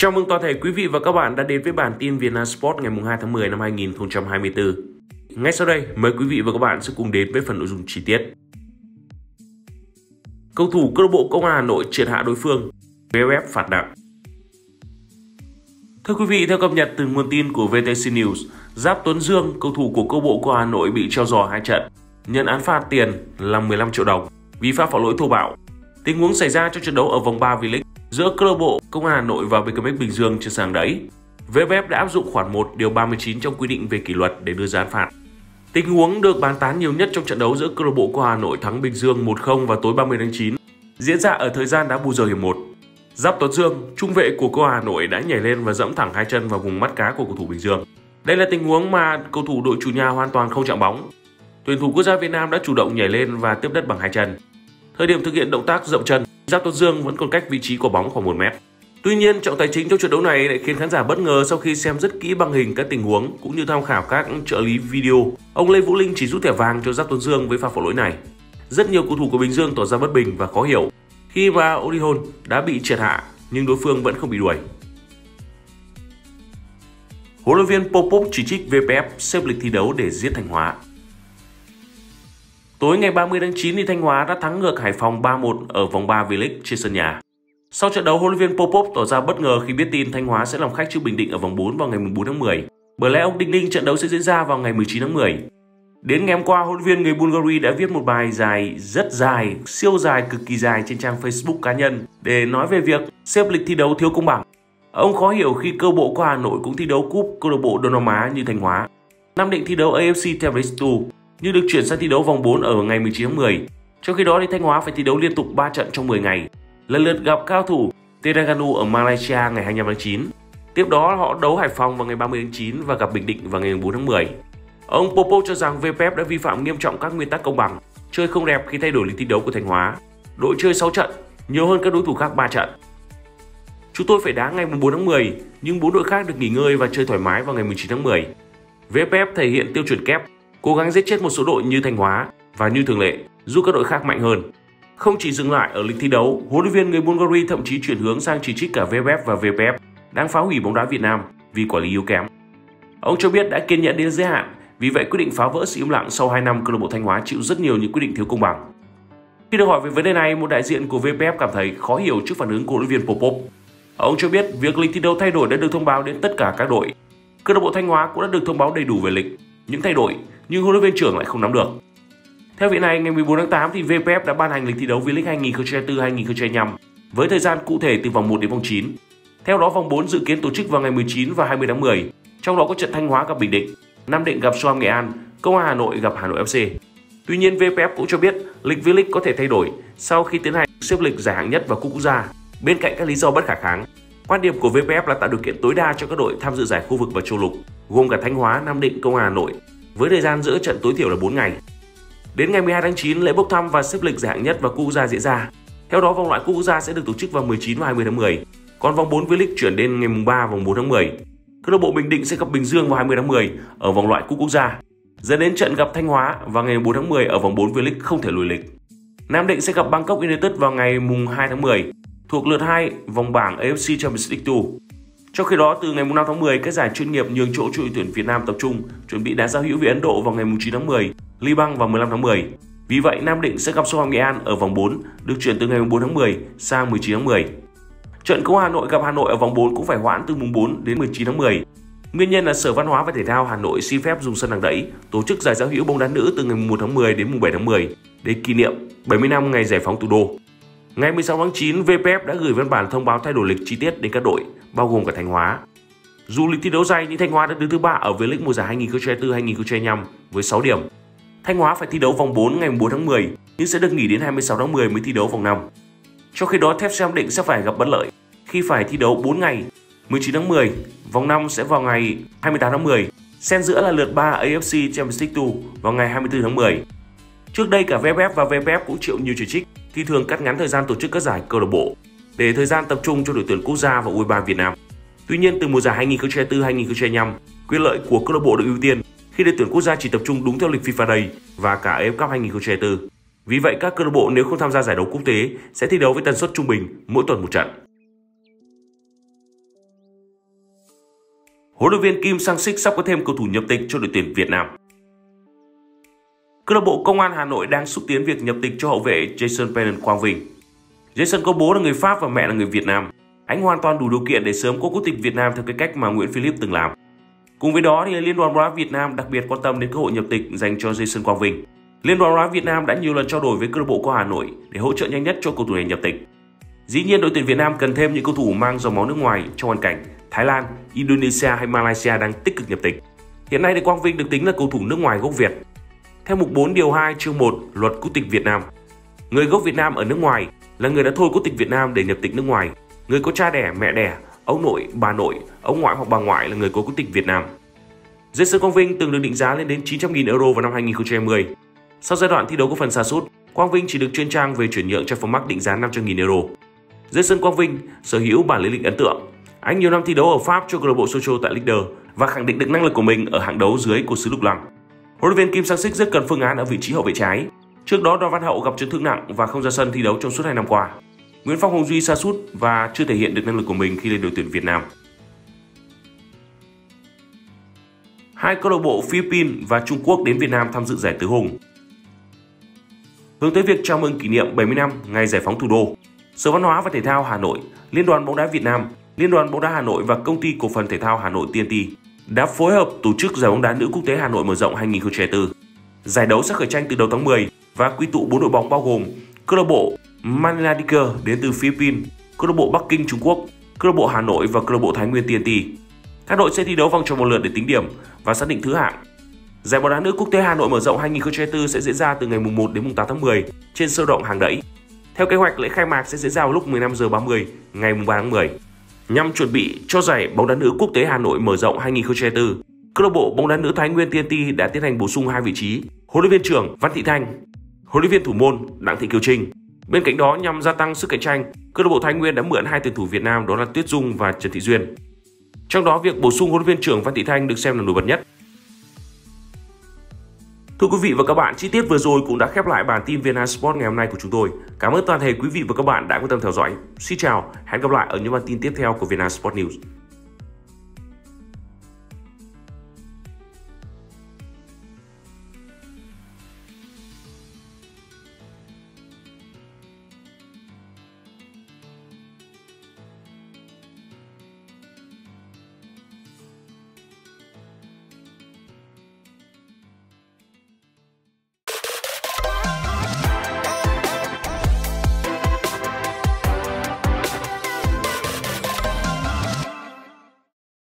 Chào mừng toàn thể quý vị và các bạn đã đến với bản tin Vietnam Sport ngày 2 tháng 10 năm 2024. Ngay sau đây, mời quý vị và các bạn sẽ cùng đến với phần nội dung chi tiết. Cầu thủ câu lạc bộ Công an Hà Nội triệt hạ đối phương, VFF phạt nặng. Thưa quý vị, theo cập nhật từ nguồn tin của VTC News, Giáp Tuấn Dương, cầu thủ của câu bộ Công an Hà Nội bị treo giò hai trận, nhận án phạt tiền là 15 triệu đồng vì phạm phạm lỗi thô bạo. Tình huống xảy ra trong trận đấu ở vòng 3 V-League giữa câu lạc bộ Công an Hà Nội và BKMX Bình Dương trên sàn đấy. VFF đã áp dụng khoản 1 điều 39 trong quy định về kỷ luật để đưa ra án phạt. Tình huống được bàn tán nhiều nhất trong trận đấu giữa câu lạc bộ Công an Hà Nội thắng Bình Dương 1-0 vào tối 30 tháng 9 diễn ra ở thời gian đá bù giờ hiệp 1. Giáp Tuấn Dương, trung vệ của Công an Hà Nội đã nhảy lên và dẫm thẳng hai chân vào vùng mắt cá của cầu thủ Bình Dương. Đây là tình huống mà cầu thủ đội chủ nhà hoàn toàn không chạm bóng. Tuyển thủ quốc gia Việt Nam đã chủ động nhảy lên và tiếp đất bằng hai chân. Thời điểm thực hiện động tác dậm chân, Giáp Tuấn Dương vẫn còn cách vị trí của bóng khoảng 1 mét. Tuy nhiên, trọng tài chính trong trận đấu này lại khiến khán giả bất ngờ sau khi xem rất kỹ băng hình các tình huống cũng như tham khảo các trợ lý video. Ông Lê Vũ Linh chỉ rút thẻ vàng cho Giáp Tuấn Dương với pha phổ lỗi này. Rất nhiều cầu thủ của Bình Dương tỏ ra bất bình và khó hiểu khi mà Orihon đã bị triệt hạ nhưng đối phương vẫn không bị đuổi. Huấn luyện viên Popov chỉ trích VPF xếp lịch thi đấu để giết Thanh Hóa. Tối ngày 30 tháng 9 thì Thanh Hóa đã thắng ngược Hải Phòng 3-1 ở vòng 3 V-League trên sân nhà. Sau trận đấu, huấn luyện viên Popov tỏ ra bất ngờ khi biết tin Thanh Hóa sẽ làm khách trước Bình Định ở vòng 4 vào ngày 4 tháng 10. Bởi lẽ ông đinh ninh trận đấu sẽ diễn ra vào ngày 19 tháng 10. Đến ngày hôm qua, huấn luyện viên người Bulgaria đã viết một bài dài rất dài, siêu dài, cực kỳ dài trên trang Facebook cá nhân để nói về việc xếp lịch thi đấu thiếu công bằng. Ông khó hiểu khi cơ bộ của Hà Nội cũng thi đấu cúp câu lạc bộ Đông Nam Á như Thanh Hóa. Nam Định thi đấu AFC Terrace 2 nhưng được chuyển sang thi đấu vòng 4 ở ngày 19 tháng 10. Trong khi đó thì Thanh Hóa phải thi đấu liên tục 3 trận trong 10 ngày, lần lượt gặp cao thủ Terengganu ở Malaysia ngày 25 tháng 9. Tiếp đó họ đấu Hải Phòng vào ngày 30 tháng 9 và gặp Bình Định vào ngày 4 tháng 10. Ông Popo cho rằng VPF đã vi phạm nghiêm trọng các nguyên tắc công bằng, chơi không đẹp khi thay đổi lịch thi đấu của Thanh Hóa. Đội chơi 6 trận, nhiều hơn các đối thủ khác 3 trận. Chúng tôi phải đá ngày 4 tháng 10, nhưng bốn đội khác được nghỉ ngơi và chơi thoải mái vào ngày 19 tháng 10. VPF thể hiện tiêu chuẩn kép, cố gắng giết chết một số đội như Thanh Hóa và như thường lệ, giúp các đội khác mạnh hơn. Không chỉ dừng lại ở lịch thi đấu, huấn luyện viên người Bulgaria thậm chí chuyển hướng sang chỉ trích cả VFF và VPF đang phá hủy bóng đá Việt Nam vì quản lý yếu kém. Ông cho biết đã kiên nhẫn đến giới hạn, vì vậy quyết định phá vỡ sự im lặng sau 2 năm câu lạc bộ Thanh Hóa chịu rất nhiều những quyết định thiếu công bằng. Khi được hỏi về vấn đề này, một đại diện của VPF cảm thấy khó hiểu trước phản ứng của huấn luyện viên Popov. Ông cho biết việc lịch thi đấu thay đổi đã được thông báo đến tất cả các đội. Câu lạc bộ Thanh Hóa cũng đã được thông báo đầy đủ về lịch, những thay đổi nhưng huấn luyện viên trưởng lại không nắm được. Theo vị này, ngày 14 tháng 8 thì VPF đã ban hành lịch thi đấu V-League 2024-2025 với thời gian cụ thể từ vòng 1 đến vòng 9. Theo đó, vòng 4 dự kiến tổ chức vào ngày 19 và 20 tháng 10, trong đó có trận Thanh Hóa gặp Bình Định, Nam Định gặp Soam Nghệ An, Công an Hà Nội gặp Hà Nội FC. Tuy nhiên, VPF cũng cho biết lịch V-League có thể thay đổi sau khi tiến hành xếp lịch giải hạng nhất và cúp quốc gia, bên cạnh các lý do bất khả kháng. Quan điểm của VPF là tạo điều kiện tối đa cho các đội tham dự giải khu vực và châu lục, gồm cả Thanh Hóa, Nam Định, Công an Hà Nội, với thời gian giữa trận tối thiểu là 4 ngày. Đến ngày 12 tháng 9, lễ bốc thăm và xếp lịch giải hạng nhất và cúp quốc gia diễn ra. Theo đó, vòng loại cúp quốc gia sẽ được tổ chức vào 19 và 20 tháng 10, còn vòng 4 V-League chuyển đến ngày mùng 3 và 4 tháng 10. Câu lạc bộ Bình Định sẽ gặp Bình Dương vào 20 tháng 10 ở vòng loại cúp quốc gia. Dẫn đến trận gặp Thanh Hóa vào ngày 4 tháng 10 ở vòng 4 V-League không thể lùi lịch. Nam Định sẽ gặp Bangkok United vào ngày mùng 2 tháng 10 thuộc lượt 2 vòng bảng AFC Champions League 2. Trong khi đó, từ ngày 5 tháng 10, các giải chuyên nghiệp nhường chỗ cho đội tuyển Việt Nam tập trung chuẩn bị đá giao hữu với Ấn Độ vào ngày 9 tháng 10, Liban vào 15 tháng 10. Vì vậy, Nam Định sẽ gặp Sông Nghệ An ở vòng 4, được chuyển từ ngày 4 tháng 10 sang 19 tháng 10. Trận Công Hà Nội gặp Hà Nội ở vòng 4 cũng phải hoãn từ mùng 4 đến 19 tháng 10. Nguyên nhân là Sở Văn hóa và Thể thao Hà Nội xin phép dùng sân hàng đẩy tổ chức giải giao hữu bóng đá nữ từ ngày 1 tháng 10 đến mùng 7 tháng 10 để kỷ niệm 70 năm ngày giải phóng thủ đô. Ngày 16 tháng 9, VPF đã gửi văn bản thông báo thay đổi lịch chi tiết đến các đội, bao gồm cả Thanh Hóa. Dù lịch thi đấu dày nhưng Thanh Hóa đã đứng thứ ba ở V-League mùa giải 2024-2025 với 6 điểm. Thanh Hóa phải thi đấu vòng 4 ngày 4 tháng 10 nhưng sẽ được nghỉ đến 26 tháng 10 mới thi đấu vòng 5. Trong khi đó, Thép Xem Định sẽ phải gặp bất lợi khi phải thi đấu 4 ngày 19 tháng 10, vòng 5 sẽ vào ngày 28 tháng 10, xen giữa là lượt 3 AFC Champions League 2 vào ngày 24 tháng 10. Trước đây cả VFF và VFF cũng chịu nhiều chỉ trích khi thường cắt ngắn thời gian tổ chức các giải câu lạc bộ để thời gian tập trung cho đội tuyển quốc gia và U23 Việt Nam. Tuy nhiên từ mùa giải 2024-2025, quyền lợi của câu lạc bộ được ưu tiên khi đội tuyển quốc gia chỉ tập trung đúng theo lịch FIFA Day và cả AFF Cup 2024. Vì vậy các câu lạc bộ nếu không tham gia giải đấu quốc tế sẽ thi đấu với tần suất trung bình mỗi tuần một trận. Huấn luyện viên Kim Sang Sik sắp có thêm cầu thủ nhập tịch cho đội tuyển Việt Nam. Câu lạc bộ Công an Hà Nội đang xúc tiến việc nhập tịch cho hậu vệ Jason Pennon Quang Vinh. Jason có bố là người Pháp và mẹ là người Việt Nam. Anh hoàn toàn đủ điều kiện để sớm có quốc tịch Việt Nam theo cái cách mà Nguyễn Philip từng làm. Cùng với đó thì Liên đoàn bóng đá Việt Nam đặc biệt quan tâm đến cơ hội nhập tịch dành cho Jason Quang Vinh. Liên đoàn bóng đá Việt Nam đã nhiều lần trao đổi với câu lạc bộ của Hà Nội để hỗ trợ nhanh nhất cho cầu thủ này nhập tịch. Dĩ nhiên đội tuyển Việt Nam cần thêm những cầu thủ mang dòng máu nước ngoài trong hoàn cảnh Thái Lan, Indonesia hay Malaysia đang tích cực nhập tịch. Hiện nay thì Quang Vinh được tính là cầu thủ nước ngoài gốc Việt. Theo mục 4 điều 2 chương 1 Luật Quốc tịch Việt Nam, người gốc Việt Nam ở nước ngoài là người đã thôi quốc tịch Việt Nam để nhập tịch nước ngoài. Người có cha đẻ, mẹ đẻ, ông nội, bà nội, ông ngoại hoặc bà ngoại là người có quốc tịch Việt Nam. Jason Quang Vinh từng được định giá lên đến 900.000 euro vào năm 2020. Sau giai đoạn thi đấu có phần xa sút, Quang Vinh chỉ được chuyên trang về chuyển nhượng cho format định giá 500.000 euro. Jason Quang Vinh sở hữu bản lý lịch ấn tượng. Anh nhiều năm thi đấu ở Pháp cho câu lạc bộ Sochaux tại Ligue 1 và khẳng định được năng lực của mình ở hạng đấu dưới của xứ Lục Lăng. Huấn luyện viên Kim Sang Sik rất cần phương án ở vị trí hậu vệ trái. Trước đó Đoàn Văn Hậu gặp chấn thương nặng và không ra sân thi đấu trong suốt 2 năm qua. Nguyễn Phong Hồng Duy sa sút và chưa thể hiện được năng lực của mình khi lên đội tuyển Việt Nam. Hai câu lạc bộ Philippines và Trung Quốc đến Việt Nam tham dự giải tứ hùng. Hướng tới việc chào mừng kỷ niệm 70 năm ngày giải phóng thủ đô, Sở Văn hóa và Thể thao Hà Nội, Liên đoàn bóng đá Việt Nam, Liên đoàn bóng đá Hà Nội và Công ty cổ phần thể thao Hà Nội TNT đã phối hợp tổ chức giải bóng đá nữ quốc tế Hà Nội mở rộng 2024. Giải đấu sẽ khởi tranh từ đầu tháng 10 và quy tụ 4 đội bóng bao gồm câu lạc bộ Manila Digger đến từ Philippines, câu lạc bộ Bắc Kinh Trung Quốc, câu lạc bộ Hà Nội và câu lạc bộ Thái Nguyên TNT. Các đội sẽ thi đấu vòng tròn một lượt để tính điểm và xác định thứ hạng. Giải bóng đá nữ quốc tế Hà Nội mở rộng 2024 sẽ diễn ra từ ngày 1 đến 8 tháng 10 trên sơ động hàng đẩy. Theo kế hoạch, lễ khai mạc sẽ diễn ra vào lúc 15 giờ 30 ngày 3 tháng 10. Nhằm chuẩn bị cho giải bóng đá nữ quốc tế Hà Nội mở rộng 2024, câu lạc bộ bóng đá nữ Thái Nguyên TNT đã tiến hành bổ sung hai vị trí: huấn luyện viên trưởng Văn Thị Thanh, huấn luyện viên thủ môn Đặng Thị Kiều Trinh. Bên cạnh đó, nhằm gia tăng sức cạnh tranh, câu lạc bộ Thái Nguyên đã mượn hai tuyển thủ Việt Nam đó là Tuyết Dung và Trần Thị Duyên. Trong đó, việc bổ sung huấn luyện viên trưởng Văn Thị Thanh được xem là nổi bật nhất. Thưa quý vị và các bạn, chi tiết vừa rồi cũng đã khép lại bản tin Vietnam Sport ngày hôm nay của chúng tôi. Cảm ơn toàn thể quý vị và các bạn đã quan tâm theo dõi. Xin chào, hẹn gặp lại ở những bản tin tiếp theo của Vietnam Sport News.